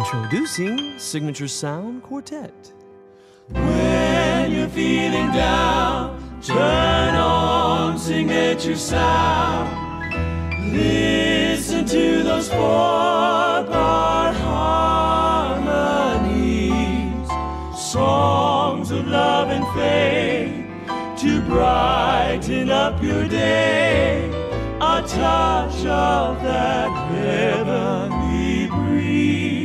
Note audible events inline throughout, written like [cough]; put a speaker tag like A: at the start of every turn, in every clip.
A: Introducing Signature Sound Quartet.
B: When you're feeling down, turn on Signature Sound. Listen to those four part harmonies, songs of love and faith to brighten up your day. A touch of that heavenly breeze.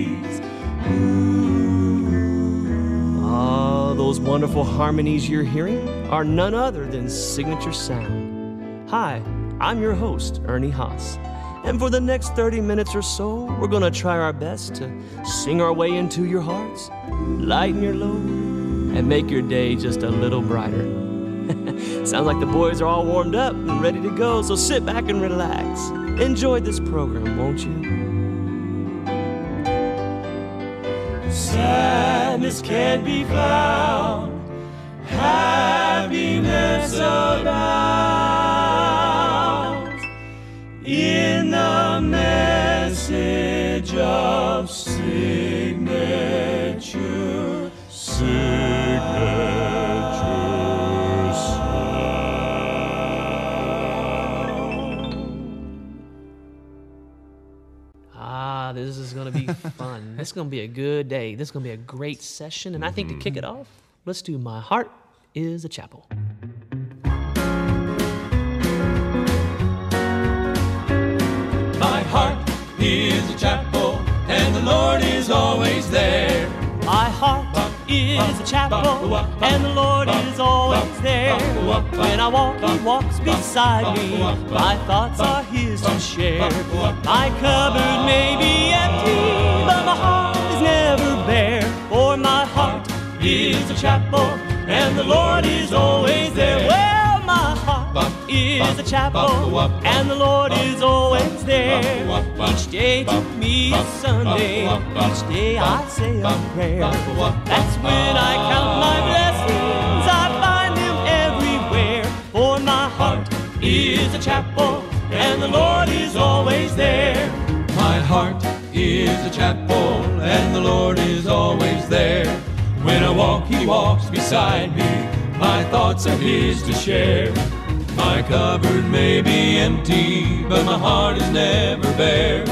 A: Those wonderful harmonies you're hearing are none other than Signature Sound. Hi, I'm your host, Ernie Haase. And for the next 30 minutes or so, we're gonna try our best to sing our way into your hearts, lighten your load, and make your day just a little brighter. [laughs] Sounds like the boys are all warmed up and ready to go, so sit back and relax. Enjoy this program, won't you?
B: Sadness can be found, happiness abounds in the message of signature. Signature
A: fun. [laughs] this is going to be a good day. This is going to be a great session. And I think to kick it mm-hmm. off, let's do My Heart is a Chapel.
B: My heart is a chapel, and the Lord is always there.
A: Is a chapel, and the Lord is always there. When I walk, He walks beside me. My thoughts are His to share. My cupboard may be empty, but my heart is never bare. For my heart
B: Is a chapel, and the Lord is always there.
A: Well, is a chapel, and the Lord is always there. Each day to me is Sunday. Each day I say a prayer. That's when I count my blessings. I find them everywhere. For my heart is a chapel, and the Lord is always there.
B: My heart is a chapel, and the Lord is always there. When I walk, He walks beside me. My thoughts are His to share. My cupboard may be empty, but my heart is never bare.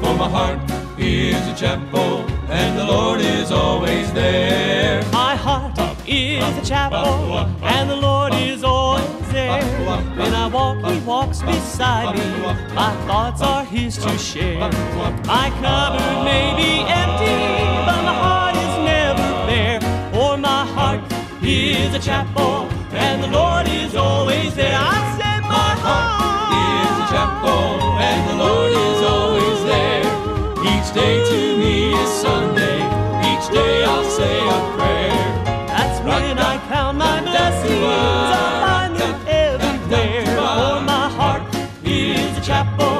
B: For my heart is a chapel, and the Lord is always there.
A: My heart is a chapel, and the Lord is always there. When I walk, He walks beside me. My thoughts are His to share. My cupboard may be empty, but my heart is never bare. For my heart is a chapel, and the Lord is always there. I said, my heart
B: is a chapel, and the Lord is always there. Each day to me is Sunday. Each day I'll say a prayer.
A: That's when I count my blessings. I find them everywhere. For my heart is a chapel,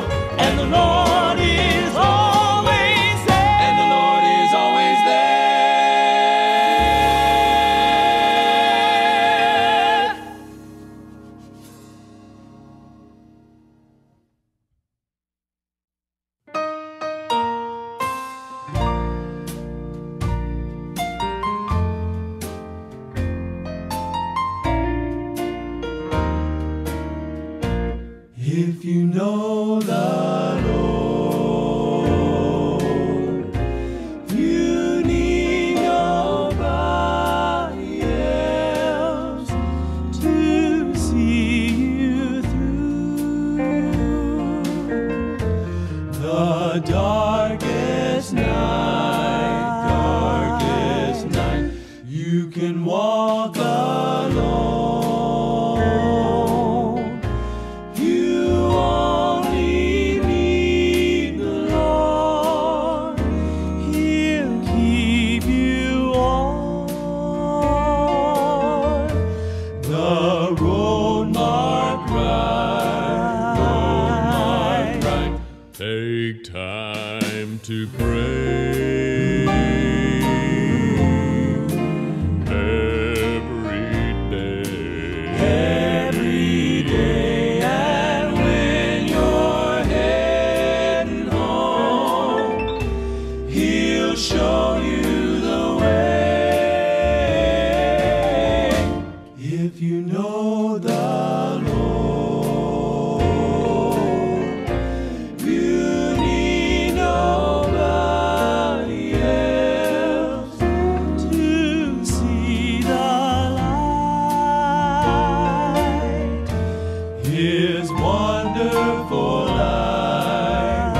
B: his wonderful life.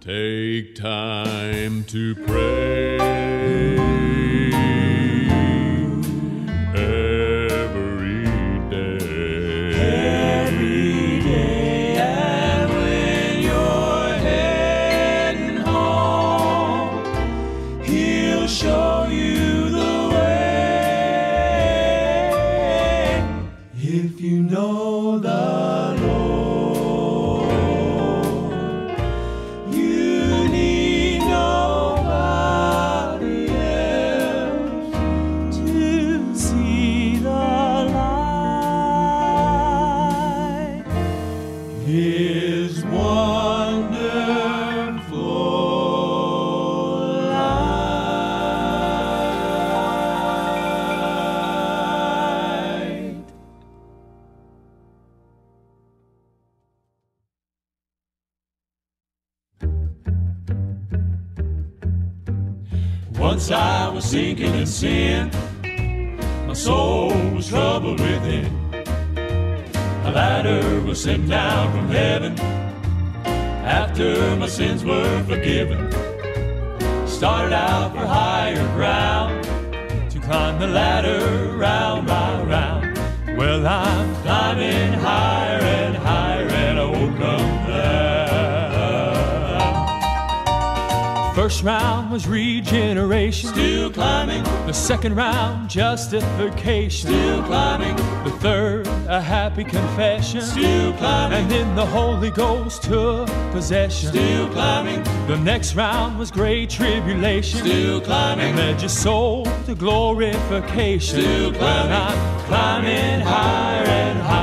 B: Take time to pray.
C: Once I was sinking in sin, my soul was troubled within. A ladder was sent down from heaven after my sins were forgiven. Started out for higher ground to climb the ladder round by round. Well, I'm climbing higher First round was regeneration. Still climbing. The second round, justification. Still climbing. The third, a happy confession. Still climbing. And then the Holy Ghost took possession. Still climbing. The next round was great tribulation. Still climbing. And led your soul to glorification. Still climbing. I'm climbing higher and higher,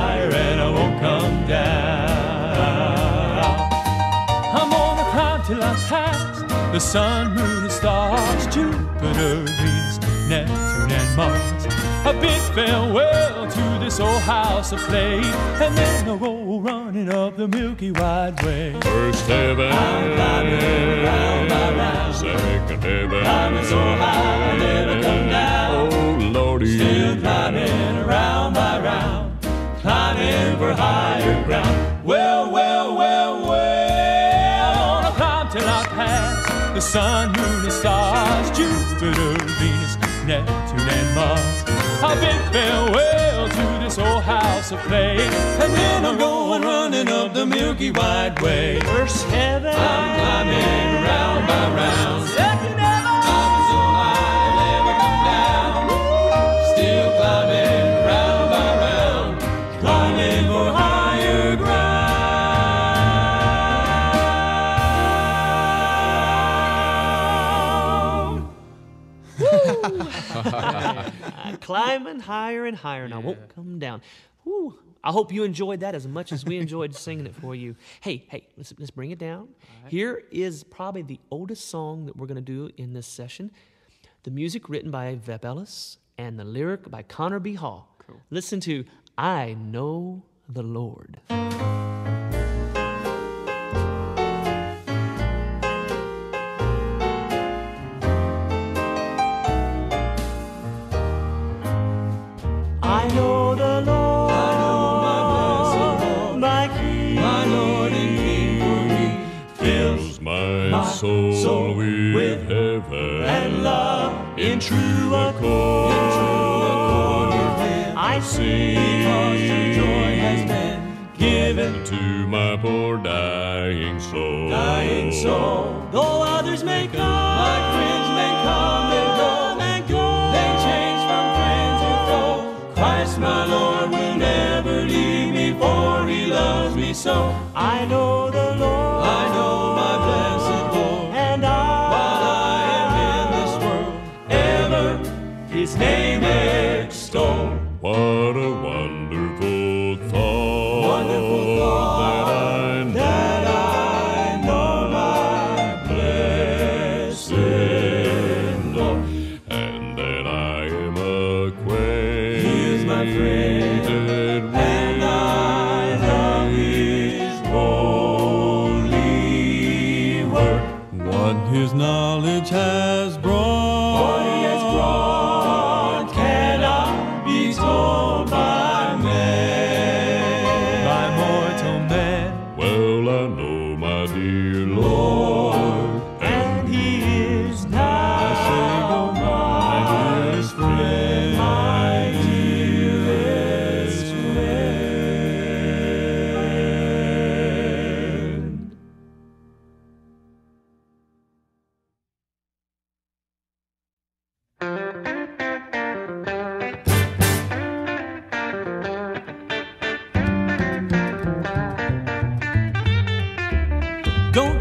C: the sun, moon, and stars, Jupiter, Venus, Neptune, and Mars. A bid farewell to this old house of clay, and then I'll go running up the Milky Wide Way.
D: First heaven.
C: I'm climbing round by round.
D: Second heaven.
C: Oh, climbing so high, I never come down.
D: Oh, Lordy.
C: Still climbing round by round, climbing for higher ground. Well, well, the sun, moon, and stars, Jupiter, Venus, Neptune, and Mars. I'll bid farewell to this old house of clay, and then I'm going running up the Milky Wide Way.
A: First heaven.
C: I'm climbing round by round. Climbing so high, climbing higher
A: and higher, and I won't come down. Whew. I hope you enjoyed that as much as we enjoyed singing it for you. Hey, hey, let's, let's bring it down. Here is probably the oldest song that we're going to do in this session. The music written by Vep Ellis and the lyric by Connor B. Hall. Listen to I Know the Lord.
D: True accord.
C: in true accord with Him.
A: I sing.
C: Because your joy has been given
D: to my poor dying soul.
C: dying soul.
A: Though others may come,
C: My friends may come and go,
A: and go.
C: they change from friend to foe. Christ, my Lord, will never leave me, for He loves me so.
A: I know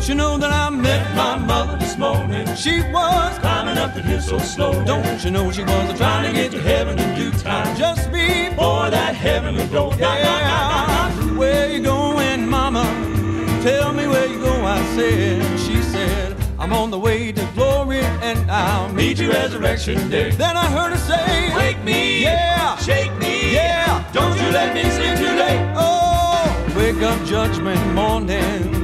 B: Don't you know that I met
D: my mother this morning?
B: She was
D: climbing up the hill so slow.
B: Don't you know she was
D: trying to get to heaven in due time?
B: Just before
D: that heavenly door.
B: Yeah. Where you going, mama? Tell me where you go, I said. She said, I'm on the way to glory and I'll
D: meet you resurrection day.
B: Then I heard her say,
D: Wake me,
B: yeah,
D: shake me,
B: yeah,
D: don't you let me sleep too late.
B: Oh, wake up judgment morning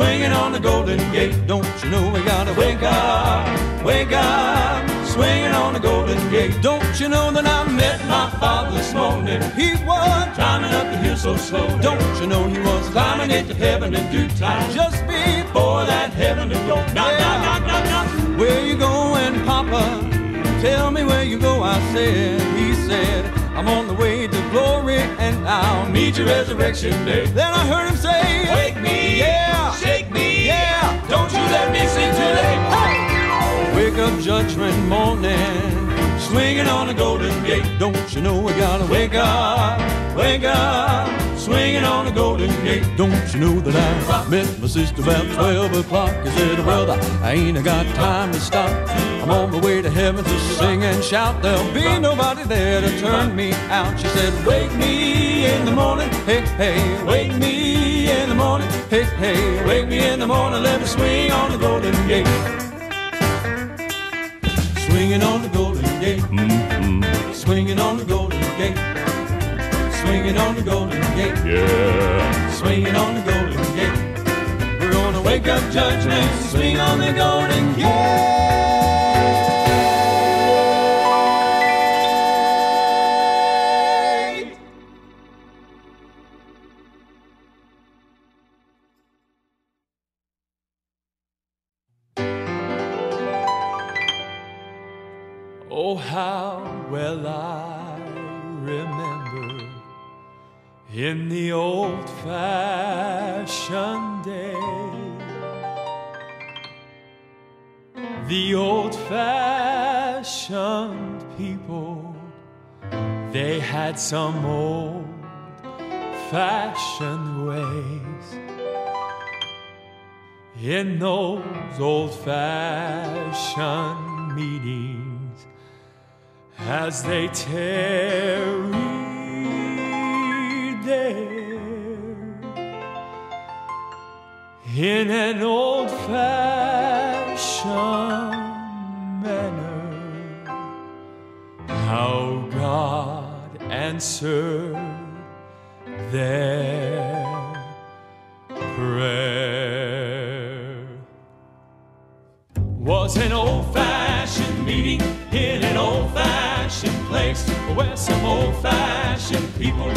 B: swinging on the Golden Gate. Don't you know we gotta wake up, wake up, swinging on the Golden Gate. Don't you know that I met my father this morning? He was
D: climbing up the hill so slow.
B: Don't you know he was
D: climbing into heaven in due time?
B: Just before
D: that heavenly door. Knock, yeah. knock, knock, knock, knock.
B: Where you going, Papa? Tell me where you go, I said. He said, I'm on the way to glory and I'll
D: meet you resurrection day.
B: Then I heard him say,
D: Wake me,
B: yeah,
D: shake me,
B: yeah,
D: don't you let me sleep too late.
B: Hey. Wake up judgment morning, swinging on the golden gate. Don't you know we gotta wake up, wake up swinging on the Golden Gate. Don't you know that I met my sister about 12 o'clock? I said, brother, I ain't got time to stop. I'm on my way to heaven to sing and shout. There'll be nobody there to turn me out. She said, wake me in the morning, hey, hey, wake me in the morning, hey, hey, wake me in the morning, let me swing on the Golden Gate. Swinging on the Golden Gate, mm-hmm. swinging on the Golden Gate swinging on the Golden Gate.
D: Yeah.
B: Swinging on the Golden Gate. We're gonna wake up judgment, swing on the Golden Gate.
C: Some old fashioned ways. In those old fashioned meetings, as they tarry there in an old fashioned manner. How God answered their prayer. Was an old fashioned meeting in an old fashioned place where some old fashioned people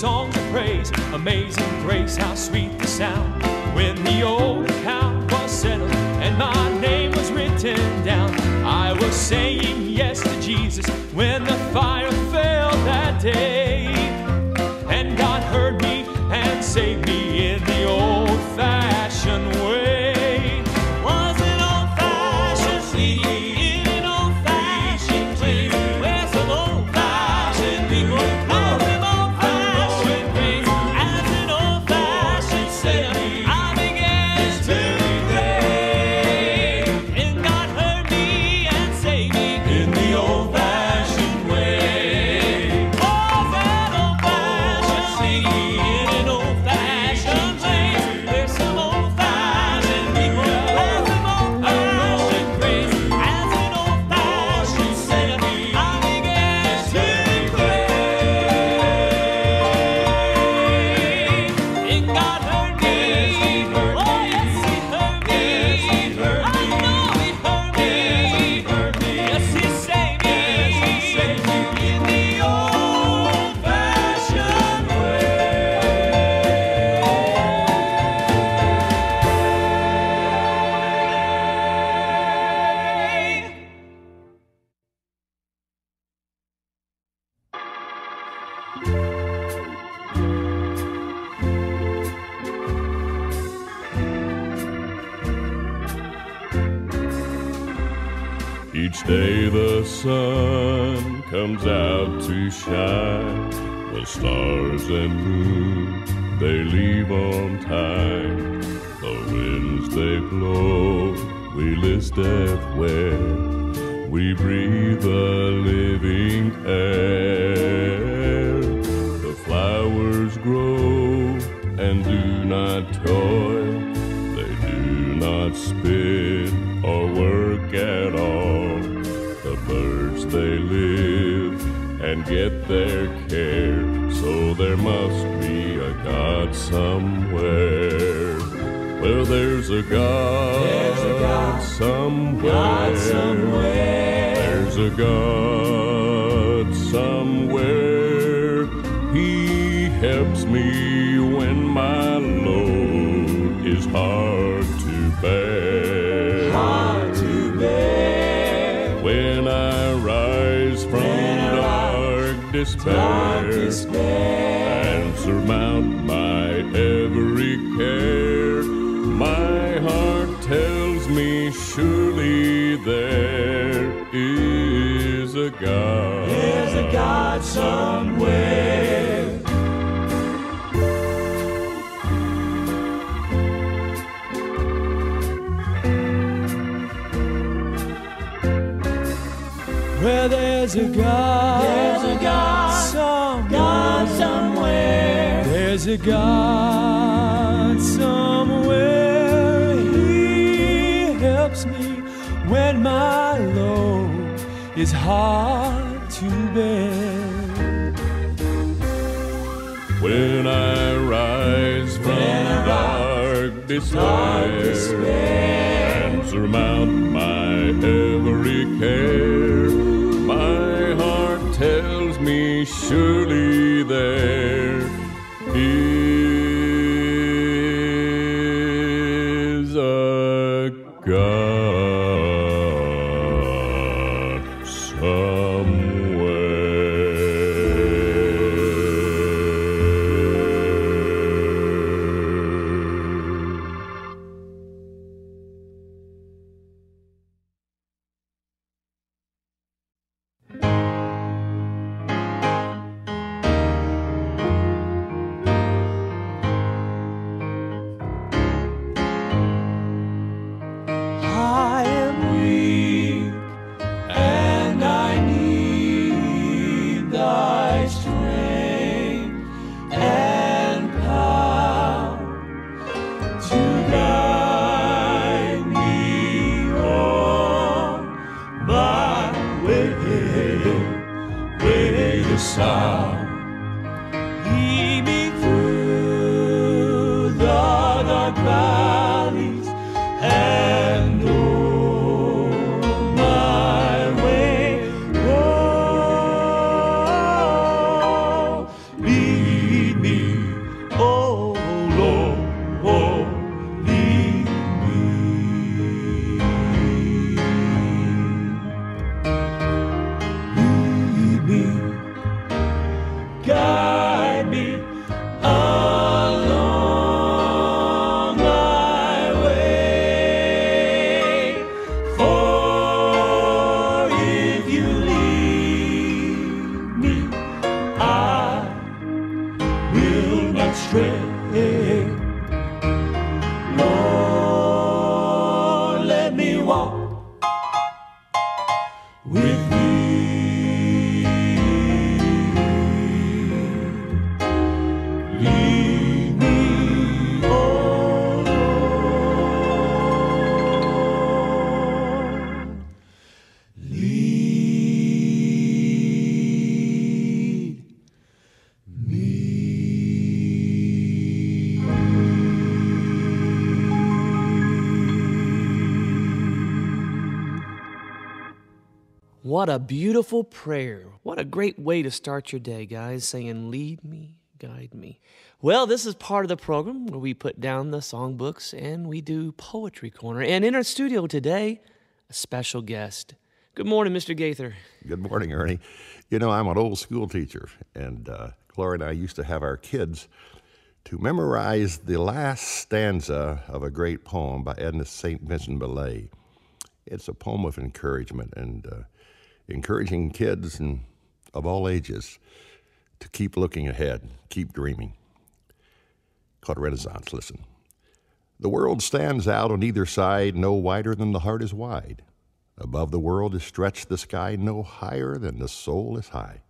C: songs of praise, amazing grace, how sweet the sound when the old account was settled and my name was written down. I was saying yes to Jesus when the fire fell that day. And God heard me and saved me
E: stars and moon they leave on time. The winds they blow, we list where we breathe the living air. The flowers grow and do not toil, they do not spin or work at all. The birds they live and get their must be a God somewhere. Well, there's a God,
C: there's a God
E: somewhere.
C: God somewhere.
E: There's a God despair,
C: Dark despair.
E: and surmount my every care, my heart tells me surely there is a God.
C: There's a God somewhere. Where there's a God,
D: There's a God,
C: There's a God somewhere. He helps me when my load is hard to bear.
E: When I rise from
C: I
E: dark despair,
C: despair.
E: and surmount my every care, my heart tells me surely there
A: What a beautiful prayer. What a great way to start your day, guys, saying, Lead me, guide me. Well, this is part of the program where we put down the songbooks and we do Poetry Corner. And in our studio today, a special guest. Good morning, Mr. Gaither.
F: Good morning, Ernie. You know, I'm an old school teacher, and uh, Gloria and I used to have our kids to memorize the last stanza of a great poem by Edna St. Vincent Millay. It's a poem of encouragement and uh, encouraging kids and of all ages to keep looking ahead, keep dreaming. Called Renaissance. Listen. The world stands out on either side, no wider than the heart is wide. Above the world is stretched the sky, no higher than the soul is high.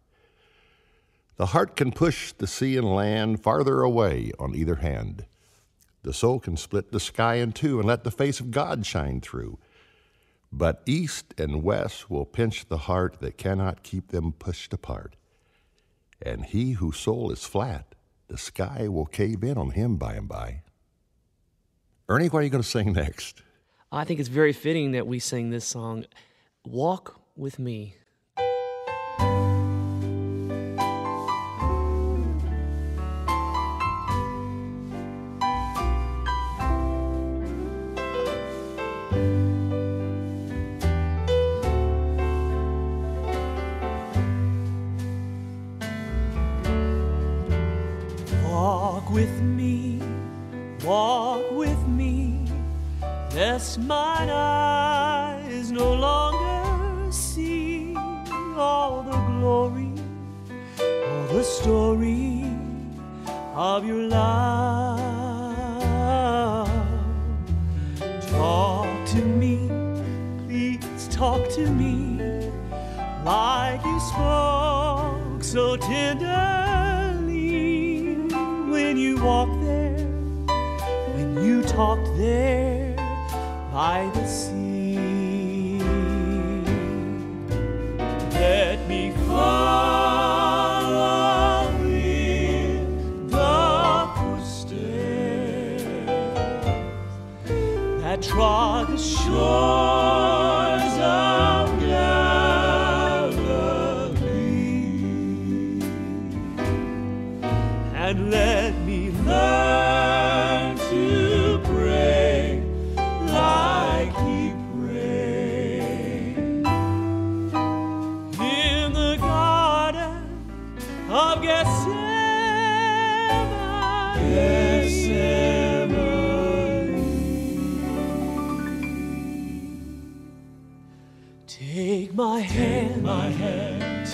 F: The heart can push the sea and land farther away on either hand. The soul can split the sky in two and let the face of God shine through. But east and west will pinch the heart that cannot keep them pushed apart. And he whose soul is flat, the sky will cave in on him by and by. Ernie, what are you going to sing next?
A: I think it's very fitting that we sing this song, Walk with Me. Talk to me, like you spoke so tenderly when you walked there when you talked there by the sea.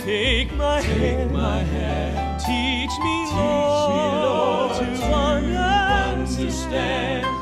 A: Take my hand, my hand. Teach me, Lord, to understand. all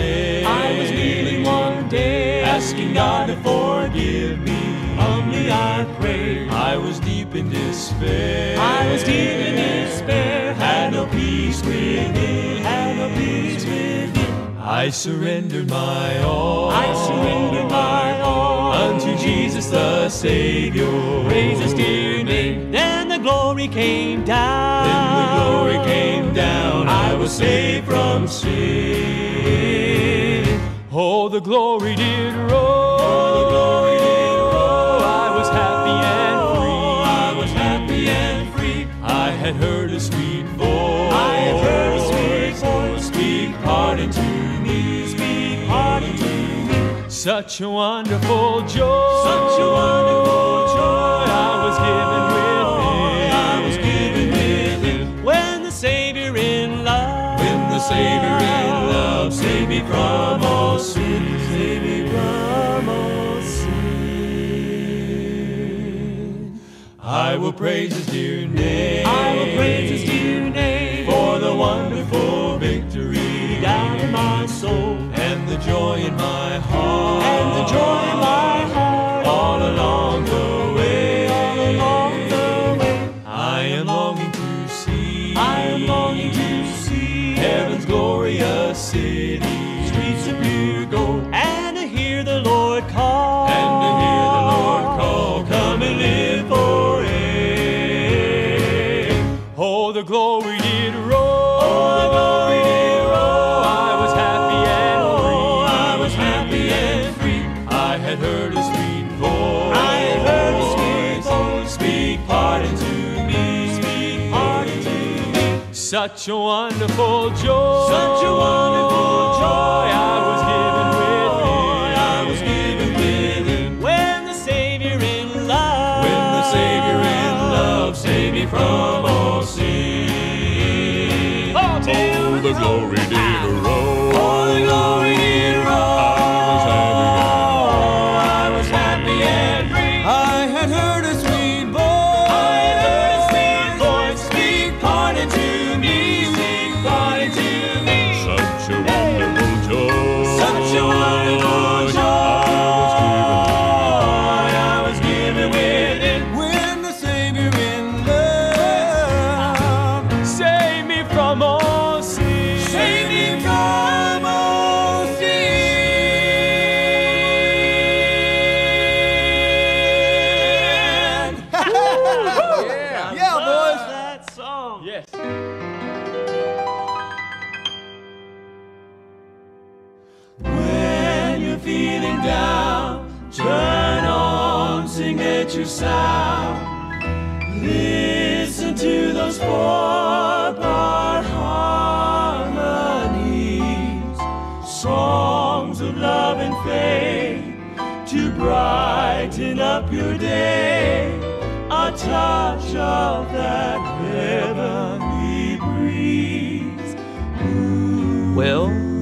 C: day.
A: I was kneeling one day,
C: asking God to forgive me.
A: humbly I prayed.
C: I was deep in despair.
A: I was deep in despair,
C: Had no peace within.
A: had no peace within.
C: I surrendered my all.
A: I surrendered my all
C: unto Jesus the Savior.
A: Praise His dear name. Then the glory came down.
C: Then the glory came down. I was saved from sin.
A: Oh, the glory did roll.
C: Oh, the glory did roll.
A: I was happy and oh, free.
C: I was happy and free. I had heard a sweet voice.
A: I had heard a sweet voice.
C: Speak pardon to me.
A: Speak pardon to me.
C: Such a wonderful joy.
A: Such a wonderful joy Savior in love
C: saved me from all sin.
A: Save me from all sin.
C: I will praise His dear name.
A: I will praise His dear name
C: for the wonderful victory
A: down in my soul
C: and the joy in my heart
A: and the joy in my heart
C: all along the
A: heard a sweet voice.
C: I heard a sweet
A: voice. Speak pardon to me. Speak pardon to me.
C: Such a wonderful joy.
D: Such a wonderful joy.
C: I was given with him.
D: I was given with him.
A: When the Savior in love.
D: When the Savior in love saved me from all sin.
C: Oh,
E: oh the glory.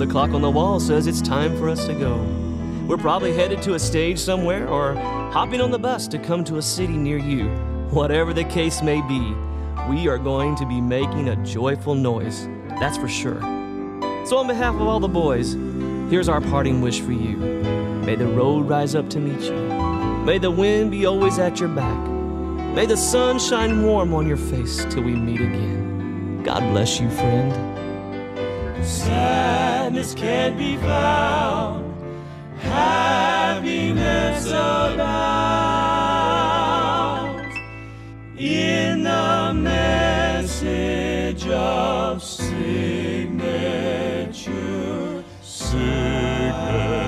A: Clock on the wall says it's time for us to go. We're probably headed to a stage somewhere or hopping on the bus to come to a city near you. Whatever the case may be, we are going to be making a joyful noise. That's for sure. So, on behalf of all the boys, here's our parting wish for you. May the road rise up to meet you. May the wind be always at your back. May the sun shine warm on your face till we meet again. God bless you, friend.
D: And this can't be found, happiness abounds in the message of signature. signature.